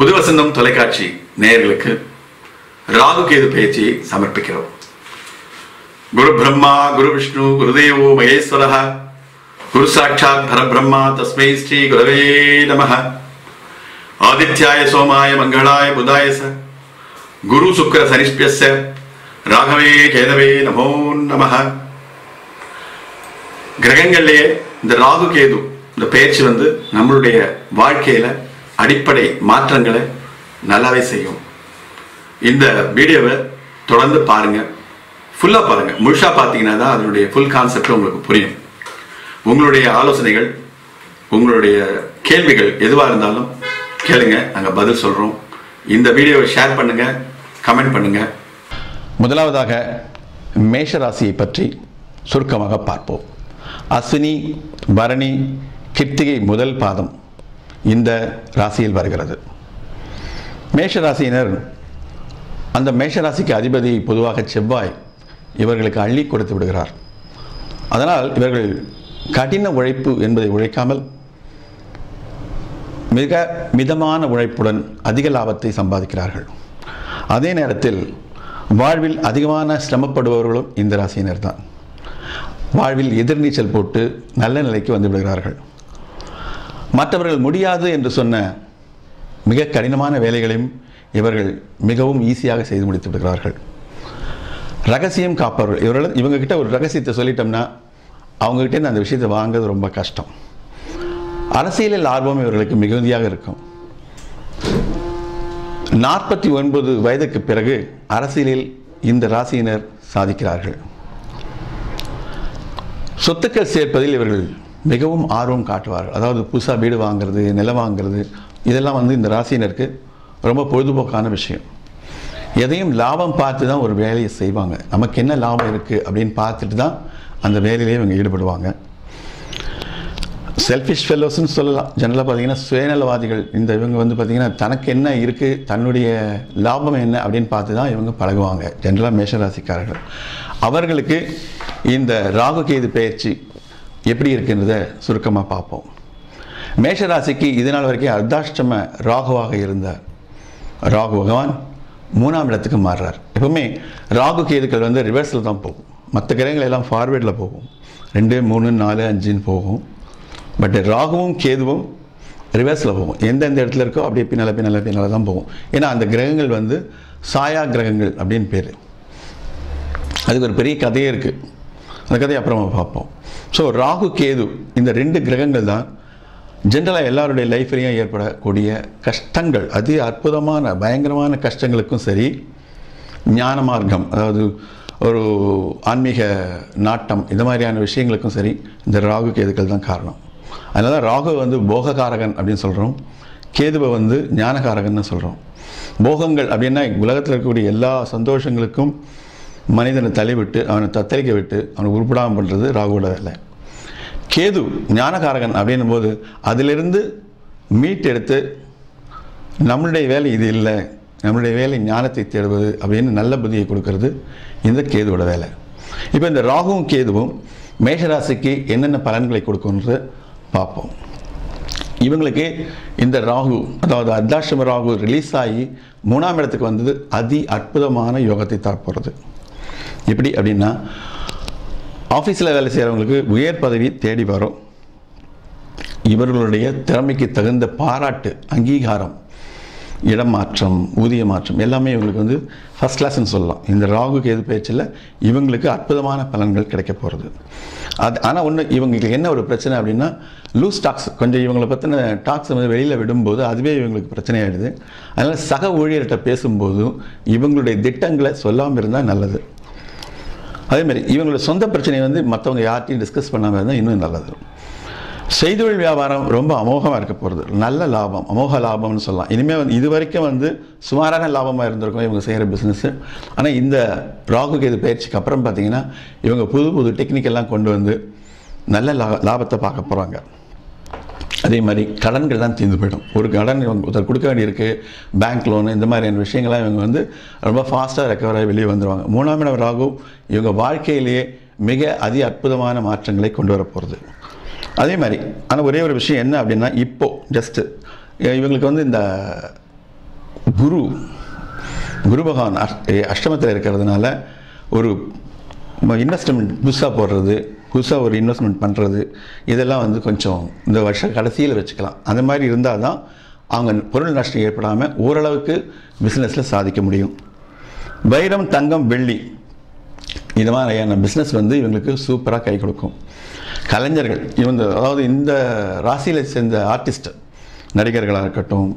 வசந்தம் தொலைக்காட்சி நேயர்களுக்கு ராகு கேது பேச்சியை சமர்ப்பிக்கிறோம். குரு பிரம்மா குரு விஷ்ணு குருதேவோ மகேஸ்வரः குரு சாட்சாத் பரபிரம்மா தஸ்மை ஸ்ரீ குரவே நம. ஆதித்யாய சோமாய மங்களாய புதாய ச. குரு சுக்கர சனிஷ்பியச ராகவே கேதவே நமோ நம. கிரகங்கள்லேயே இந்த ராகு கேது இந்த பயிற்சி வந்து நம்மளுடைய வாழ்க்கையில அடிப்படை மாற்றங்களை நல்லாவே செய்யும். இந்த வீடியோவை தொடர்ந்து பாருங்க. ஃபுல்லாக பாருங்க. முழுசா பார்த்தீங்கன்னா தான் அதனுடைய ஃபுல் கான்செப்ட் உங்களுக்கு புரியும். உங்களுடைய ஆலோசனைகள் உங்களுடைய கேள்விகள் எதுவாக இருந்தாலும் கேளுங்க. நாங்கள் பதில் சொல்கிறோம் இந்த வீடியோவை ஷேர் பண்ணுங்க. கமெண்ட் பண்ணுங்க. முதலாவதாக மேஷ ராசியை பற்றி சுருக்கமாக பார்ப்போம். அஸ்வினி பரணி கிருத்திகை முதல் பாதம். இந்த ராசியில் வருகிறது. மேஷ ராசியினர் அந்த மேஷ ராசிக்கு அதிபதி பொதுவாக செவ்வாய் இவர்களுக்கு அள்ளி கொடுத்து விடுகிறார். அதனால் இவர்கள் கடின உழைப்பு என்பதை உழைக்காமல் மிக மிதமான உழைப்புடன் அதிக லாபத்தை சம்பாதிக்கிறார்கள். அதே நேரத்தில் வாழ்வில் அதிகமான சிரமப்படுபவர்களும் இந்த ராசியினர் தான் வாழ்வில் எதிர்நீச்சல் போட்டு நல்ல நிலைக்கு வந்து விடுகிறார்கள். மற்றவர்கள் முடியாது என்று சொன்ன மிக கடினமான வேலைகளையும் இவர்கள் மிகவும் ஈஸியாக செய்து முடித்து விடுகிறார்கள். ரகசியம் காப்பவர்கள் இவர்கள் இவங்கக்கிட்ட ஒரு ரகசியத்தை சொல்லிட்டோம்னா அவங்ககிட்ட அந்த விஷயத்தை வாங்குறது ரொம்ப கஷ்டம். அரசியலில் ஆர்வம் இவர்களுக்கு மிகுதியாக இருக்கும். நாற்பத்தி ஒன்பது வயதுக்கு பிறகு அரசியலில் இந்த ராசியினர் சாதிக்கிறார்கள். சொத்துக்கள் சேர்ப்பதில் இவர்கள் மிகவும் ஆர்வம் காட்டுவார்கள். அதாவது புதுசாக வீடு வாங்குறது நிலம் வாங்குறது இதெல்லாம் வந்து இந்த ராசியினருக்கு ரொம்ப பொழுதுபோக்கான விஷயம். எதையும் லாபம் பார்த்து தான் ஒரு வேலையை செய்வாங்க. நமக்கு என்ன லாபம் இருக்குது அப்படின்னு பார்த்துட்டு தான் அந்த வேலையிலே இவங்க ஈடுபடுவாங்க. செல்ஃபிஷ் ஃபெல்லோஸ்னு சொல்லலாம். ஜெனரலாக பார்த்தீங்கன்னா சுயநலவாதிகள். இந்த இவங்க வந்து பார்த்திங்கன்னா தனக்கு என்ன இருக்குது தன்னுடைய லாபம் என்ன அப்படின்னு பார்த்து தான் இவங்க பழகுவாங்க. ஜென்ரலாக மேஷராசிக்காரர்கள். அவர்களுக்கு இந்த ராகு கேது பயிற்சி எப்படி இருக்குன்றத சுருக்கமாக பார்ப்போம். மேஷராசிக்கு இதனால் வரைக்கும் அர்த்தாஷ்டம ராகுவாக இருந்தார். ராகு பகவான் மூணாம் இடத்துக்கு மாறுறார். எப்பவுமே ராகு கேதுக்கள் வந்து ரிவர்ஸில் தான் போகும். மற்ற கிரகங்கள் எல்லாம் ஃபார்வேர்டில் போகும். ரெண்டு மூணு நாலு அஞ்சுன்னு போகும். பட் ராகுவும் கேதுவும் ரிவர்ஸில் போகும். எந்தெந்த இடத்துல இருக்கோ அப்படியே பின்னால் பின்னால் பின்னால் தான் போகும். ஏன்னா அந்த கிரகங்கள் வந்து சாயா கிரகங்கள் அப்படின்னு பேர். அதுக்கு ஒரு பெரிய கதையே இருக்குது அந்த கதையை அப்புறமா பார்ப்போம். ஸோ ராகு கேது இந்த ரெண்டு கிரகங்கள் தான் ஜென்ரலாக எல்லாருடைய லைஃப்லேயும் ஏற்படக்கூடிய கஷ்டங்கள். அதி அற்புதமான பயங்கரமான கஷ்டங்களுக்கும் சரி ஞான மார்க்கம் அதாவது ஒரு ஆன்மீக நாட்டம் இந்த மாதிரியான விஷயங்களுக்கும் சரி இந்த ராகு கேதுக்கள் தான் காரணம். அதனால தான் ராகு வந்து போககாரகன் அப்படின்னு சொல்கிறோம் கேதுவை வந்து ஞானகாரகன்னு சொல்கிறோம் போகங்கள் அப்படின்னா உலகத்தில் இருக்கக்கூடிய எல்லா சந்தோஷங்களுக்கும் மனிதனை தள்ளிவிட்டு அவனை தத்தளிக்க விட்டு அவனை உருப்படாமல் பண்ணுறது ராகுவோட வேலை. கேது ஞானகாரகன் அப்படின்னும் போது அதிலிருந்து மீட்டெடுத்து நம்மளுடைய வேலை இது இல்லை நம்மளுடைய வேலை ஞானத்தை தேடுவது அப்படின்னு நல்ல புதியை கொடுக்கறது இந்த கேதுவோட வேலை. இப்போ இந்த ராகுவும் கேதுவும் மேஷராசிக்கு என்னென்ன பலன்களை கொடுக்கும்ன்றது பார்ப்போம். இவங்களுக்கு இந்த ராகு அதாவது அர்த்தாஷ்டம ராகு ரிலீஸ் ஆகி மூணாம் இடத்துக்கு வந்தது அதி அற்புதமான யோகத்தை தரப்போகிறது எப்படி அப்படின்னா ஆஃபீஸில் வேலை செய்கிறவங்களுக்கு உயர் பதவி தேடி வரும். இவர்களுடைய திறமைக்கு தகுந்த பாராட்டு அங்கீகாரம் இடமாற்றம் ஊதிய மாற்றம் எல்லாமே இவங்களுக்கு வந்து ஃபஸ்ட் கிளாஸ்ன்னு சொல்லலாம். இந்த ராகு கேது பேச்சில் இவங்களுக்கு அற்புதமான பலன்கள் கிடைக்க போகிறது அது ஆனால் ஒன்று இவங்களுக்கு என்ன ஒரு பிரச்சனை அப்படின்னா லூஸ் டாக்ஸ் கொஞ்சம் இவங்களை பற்றின டாக்ஸ் வந்து வெளியில் விடும்போது அதுவே இவங்களுக்கு பிரச்சனையாயிடுது. அதனால் சக ஊழியர்கிட்ட பேசும்போதும் இவங்களுடைய திட்டங்களை சொல்லாமல் இருந்தால் நல்லது. அதேமாதிரி இவங்களோட சொந்த பிரச்சனையை வந்து மற்றவங்க யார்ட்டையும் டிஸ்கஸ் பண்ணாமல் இருந்தால் இன்னும் நல்லது. செய்தொழில் வியாபாரம் ரொம்ப அமோகமாக இருக்க போகிறது நல்ல லாபம் அமோக லாபம்னு சொல்லலாம். இனிமேல் வந்து இது வரைக்கும் வந்து சுமாரான லாபமாக இருந்திருக்கும் இவங்க செய்கிற பிஸ்னஸ்ஸு ஆனால் இந்த ராகு கேது பயிற்சிக்கு அப்புறம் பார்த்தீங்கன்னா இவங்க புது புது டெக்னிக்கெல்லாம் கொண்டு வந்து நல்ல லா லாபத்தை பார்க்க போகிறாங்க அதே மாதிரி கடன்கள் தான் தீர்ந்து போயிடும். ஒரு கடன் இவங்க ஒருத்தர் கொடுக்க வேண்டியிருக்கு பேங்க் லோனு இந்த மாதிரியான விஷயங்கள்லாம் இவங்க வந்து ரொம்ப ஃபாஸ்ட்டாக ரெக்கவர் ஆகி வெளியே வந்துடுவாங்க மூணாம் இடம் ராகு இவங்க வாழ்க்கையிலேயே மிக அதி அற்புதமான மாற்றங்களை கொண்டு வர போகிறது அதே மாதிரி ஆனால் ஒரே ஒரு விஷயம் என்ன அப்படின்னா இப்போது ஜஸ்ட்டு இவங்களுக்கு வந்து இந்த குரு குரு பகவான் அஷ்டமத்தில் இருக்கிறதுனால ஒரு இன்வெஸ்ட்மெண்ட் புதுசாக போடுறது புதுசாக ஒரு இன்வெஸ்ட்மெண்ட் பண்ணுறது இதெல்லாம் வந்து கொஞ்சம் இந்த வருஷம் கடைசியில் வச்சுக்கலாம். அந்த மாதிரி இருந்தால் தான் அவங்க பொருள் நஷ்டம் ஏற்படாமல் ஓரளவுக்கு பிஸ்னஸில் சாதிக்க முடியும். வைரம் தங்கம் வெள்ளி இது மாதிரியான பிஸ்னஸ் வந்து இவங்களுக்கு சூப்பராக கை கொடுக்கும். கலைஞர்கள் இவங்க அதாவது இந்த ராசியில் சேர்ந்த ஆர்டிஸ்ட் நடிகர்களாக இருக்கட்டும்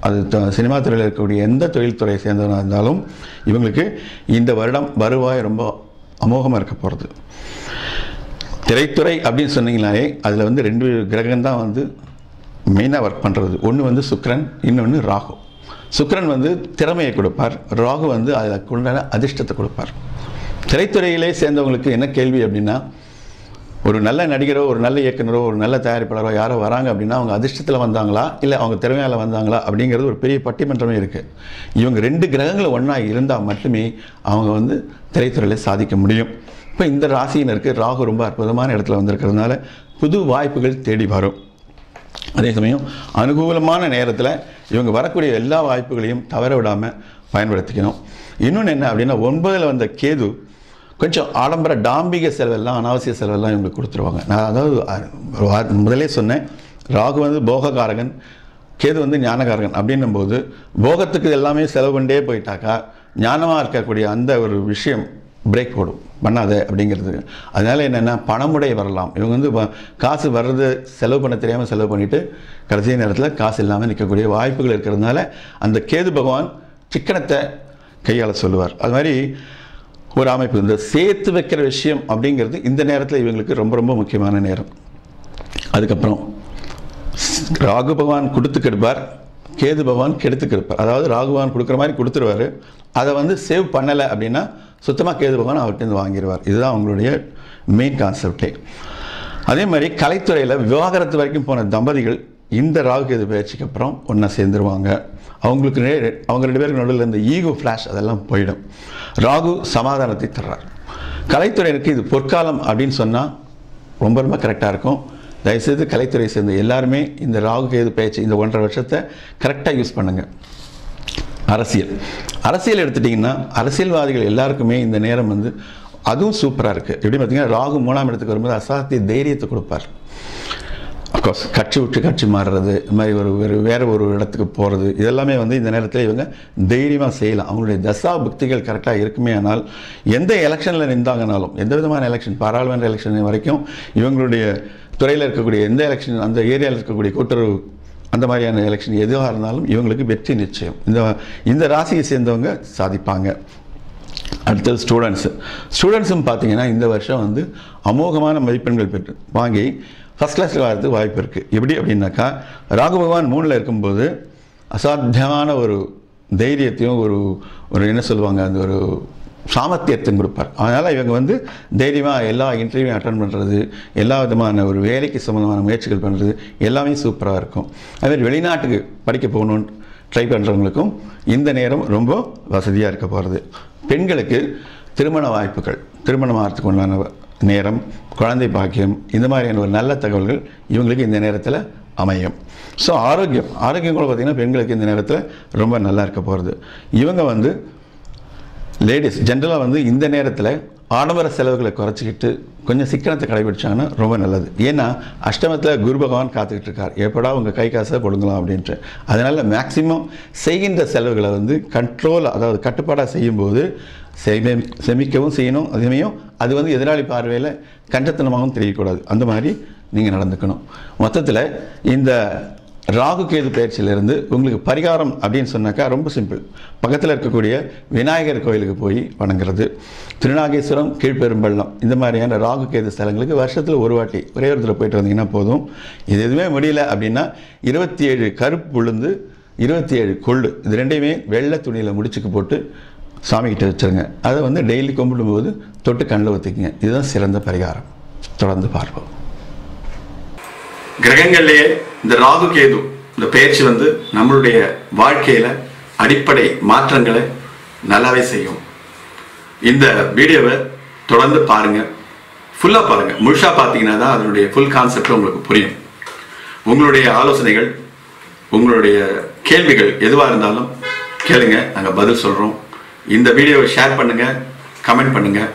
அது த- சினிமா துறையில் இருக்கக்கூடிய எந்த தொழில்துறையை சேர்ந்தவனாக இருந்தாலும் இவங்களுக்கு இந்த வருடம் வருவாய் ரொம்ப அமோகமாக இருக்க போகிறது திரைத்துறை அப்படின்னு சொன்னீங்கன்னாலே அதில் வந்து ரெண்டு கிரகம் தான் வந்து மெயினாக ஒர்க் பண்ணுறது ஒன்று வந்து சுக்ரன் இன்னொன்று ராகு. சுக்ரன் வந்து திறமையை கொடுப்பார். ராகு வந்து அதில் உண்டான அதிர்ஷ்டத்தை கொடுப்பார். திரைத்துறையிலே சேர்ந்தவங்களுக்கு என்ன கேள்வி அப்படின்னா ஒரு நல்ல நடிகரோ ஒரு நல்ல இயக்குனரோ ஒரு நல்ல தயாரிப்பாளரோ யாரோ வராங்க அப்படின்னா அவங்க அதிர்ஷ்டத்தில் வந்தாங்களா இல்லை அவங்க திறமையால் வந்தாங்களா அப்படிங்கிறது ஒரு பெரிய பட்டிமன்றமே இருக்குது இவங்க ரெண்டு கிரகங்களும் ஒன்றா இருந்தால் மட்டுமே அவங்க வந்து திரைத்துறையில் சாதிக்க முடியும். இப்போ இந்த ராசியினருக்கு ராகு ரொம்ப அற்புதமான இடத்துல வந்திருக்கிறதுனால புது வாய்ப்புகள் தேடி வரும். அதே சமயம் அனுகூலமான நேரத்தில் இவங்க வரக்கூடிய எல்லா வாய்ப்புகளையும் தவற விடாமல் பயன்படுத்திக்கணும். இன்னொன்று என்ன அப்படின்னா ஒன்பதில் வந்த கேது கொஞ்சம் ஆடம்பர டாம்பிக செலவெல்லாம் அனாவசிய செலவெல்லாம் இவங்களுக்கு கொடுத்துருவாங்க. நான் அதாவது முதலே சொன்னேன் ராகு வந்து போககாரகன் கேது வந்து ஞானகாரகன் அப்படின்னும் போது போகத்துக்கு எல்லாமே செலவு பண்ணிட்டே போயிட்டாக்கா ஞானமாக இருக்கக்கூடிய அந்த ஒரு விஷயம் பிரேக் போடும் பண்ணாத அப்படிங்கிறது. அதனால என்னென்னா பணமுடைய வரலாம். இவங்க வந்து வ- காசு வர்றது செலவு பண்ண தெரியாமல் செலவு பண்ணிவிட்டு கடைசி நேரத்தில் காசு இல்லாமல் நிற்கக்கூடிய வாய்ப்புகள் இருக்கிறதுனால அந்த கேது பகவான் சிக்கனத்தை கையாள சொல்லுவார். அது மாதிரி ஒரு அமைப்பு இந்த சேர்த்து வைக்கிற விஷயம் அப்படிங்கிறது இந்த நேரத்தில் இவங்களுக்கு ரொம்ப ரொம்ப முக்கியமான நேரம். அதுக்கப்புறம் ராகு பகவான் கொடுத்து கெடுப்பார். கேது பகவான் கெடுத்து அதாவது ராகுவான் கொடுக்குற மாதிரி கொடுத்துருவாரு. அதை வந்து சேவ் பண்ணலை அப்படின்னா சுத்தமாக கேது பகவான் அவர்கிட்ட வாங்கிடுவார் இதுதான் அவங்களுடைய மெயின் கான்செப்டே அதே மாதிரி கலைத்துறையில் விவாகரத்து வரைக்கும் போன தம்பதிகள் இந்த ராகு கேது பயிற்சிக்கு அப்புறம் ஒன்றா சேர்ந்துருவாங்க. அவங்களுக்கு அவங்க ரெண்டு பேருக்கு நடுவில் இந்த ஈகோ ஃப்ளாஷ் அதெல்லாம் போயிடும். ராகு சமாதானத்தை தர்றார். கலைத்துறையினருக்கு இது பொற்காலம் அப்படின்னு சொன்னால் ரொம்ப ரொம்ப கரெக்டாக இருக்கும். தயவுசெய்து கலைத்துறை சேர்ந்த எல்லாருமே இந்த ராகு கேது பேச்சு இந்த ஒன்றரை வருஷத்தை கரெக்டாக யூஸ் பண்ணுங்கள் அரசியல். அரசியல் எடுத்துட்டிங்கன்னா அரசியல்வாதிகள் எல்லாருக்குமே இந்த நேரம் வந்து அதுவும் சூப்பராக இருக்குது எப்படி பார்த்தீங்கன்னா ராகு மூணாம் இடத்துக்கு வரும்போது அசாத்திய தைரியத்தை கொடுப்பார். அஃப்கோர்ஸ் கட்சி விட்டு கட்சி மாறுறது இது மாதிரி ஒரு வேறு வேறு ஒரு இடத்துக்கு போகிறது இதெல்லாமே வந்து இந்த நேரத்தில் இவங்க தைரியமாக செய்யலாம். அவங்களுடைய தசா புக்திகள் கரெக்டாக இருக்குமே ஆனால் எந்த எலெக்ஷனில் நின்றாங்கனாலும் எந்த விதமான எலெக்ஷன் பாராளுமன்ற எலெக்ஷன் வரைக்கும் இவங்களுடைய துறையில் இருக்கக்கூடிய எந்த எலெக்ஷன் அந்த ஏரியாவில் இருக்கக்கூடிய கூட்டுறவு அந்த மாதிரியான எலெக்ஷன் எதுவாக இருந்தாலும் இவங்களுக்கு வெற்றி நிச்சயம். இந்த இந்த ராசியை சேர்ந்தவங்க சாதிப்பாங்க. அடுத்தது ஸ்டூடெண்ட்ஸு ஸ்டூடெண்ட்ஸும் பார்த்தீங்கன்னா இந்த வருஷம் வந்து அமோகமான மதிப்பெண்கள் பெற்று வாங்கி ஃபஸ்ட் கிளாஸில் வரதுக்கு வாய்ப்பு இருக்குது எப்படி அப்படின்னாக்கா ராகு பகவான் மூணில் இருக்கும்போது அசாத்தியமான ஒரு தைரியத்தையும் ஒரு ஒரு என்ன சொல்லுவாங்க அந்த ஒரு சாமர்த்தியத்தையும் கொடுப்பார். அதனால் இவங்க வந்து தைரியமாக எல்லா இன்டர்வியூ அட்டன் பண்ணுறது எல்லா விதமான ஒரு வேலைக்கு சம்மந்தமான முயற்சிகள் பண்ணுறது எல்லாமே சூப்பராக இருக்கும். அதுமாதிரி வெளிநாட்டுக்கு படிக்க போகணுன்னு ட்ரை பண்ணுறவங்களுக்கும் இந்த நேரம் ரொம்ப வசதியாக இருக்க போகிறது பெண்களுக்கு திருமண வாய்ப்புகள் திருமணம் ஆகிறதுக்கு உண்டான நேரம் குழந்தை பாக்கியம் இந்த மாதிரியான ஒரு நல்ல தகவல்கள் இவங்களுக்கு இந்த நேரத்தில் அமையும். ஸோ ஆரோக்கியம் ஆரோக்கியம் கூட பார்த்திங்கன்னா பெண்களுக்கு இந்த நேரத்தில் ரொம்ப நல்லா இருக்க போகிறது இவங்க வந்து லேடிஸ் ஜென்ரலாக வந்து இந்த நேரத்தில் ஆடம்பர செலவுகளை குறைச்சிக்கிட்டு கொஞ்சம் சிக்கனத்தை கடைபிடிச்சாங்கன்னா ரொம்ப நல்லது. ஏன்னா அஷ்டமத்தில் குரு பகவான் காத்துக்கிட்டு இருக்கார். எப்படா உங்கள் கை காசை கொடுங்கலாம் அப்படின்ட்டு. அதனால் மேக்சிமம் செய்கின்ற செலவுகளை வந்து கண்ட்ரோல் அதாவது கட்டுப்பாடாக செய்யும்போது செமி செமிக்கவும் செய்யணும். அதேமையும் அது வந்து எதிராளி பார்வையில் கண்டத்தனமாகவும் தெரியக்கூடாது. அந்த மாதிரி நீங்கள் நடந்துக்கணும். மொத்தத்தில் இந்த ராகு கேது பயிற்சியிலிருந்து உங்களுக்கு பரிகாரம் அப்படின்னு சொன்னாக்கா ரொம்ப சிம்பிள் பக்கத்தில் இருக்கக்கூடிய விநாயகர் கோயிலுக்கு போய் வணங்குறது. திருநாகேஸ்வரம் கீழ்பெரும்பள்ளம் இந்த மாதிரியான ராகு கேது ஸ்தலங்களுக்கு வருஷத்தில் ஒரு வாட்டி ஒரே இடத்துல போயிட்டு வந்தீங்கன்னா போதும். இது எதுவுமே முடியல அப்படின்னா இருபத்தி ஏழு கருப்பு உளுந்து இருபத்தி ஏழு கொள்ளு இது ரெண்டையுமே வெள்ளை துணியில் முடிச்சுக்கு போட்டு சாமிக்கிட்ட வச்சுருங்க. அதை வந்து டெய்லி கும்பிடும்போது தொட்டு கண்ணில் ஊற்றிக்குங்க இதுதான் சிறந்த பரிகாரம். தொடர்ந்து பார்ப்போம். கிரகங்கள்லேயே இந்த ராகு கேது இந்த பயிற்சி வந்து நம்மளுடைய வாழ்க்கையில் அடிப்படை மாற்றங்களை நல்லாவே செய்யும். இந்த வீடியோவை தொடர்ந்து பாருங்கள் ஃபுல்லாக பாருங்கள் முழுசாக பார்த்தீங்கன்னா தான் அதனுடைய ஃபுல் கான்செப்ட் உங்களுக்கு புரியும். உங்களுடைய ஆலோசனைகள் உங்களுடைய கேள்விகள் எதுவாக இருந்தாலும் கேளுங்க. நாங்கள் பதில் சொல்கிறோம் இந்த வீடியோவை ஷேர் பண்ணுங்கள் கமெண்ட் பண்ணுங்கள்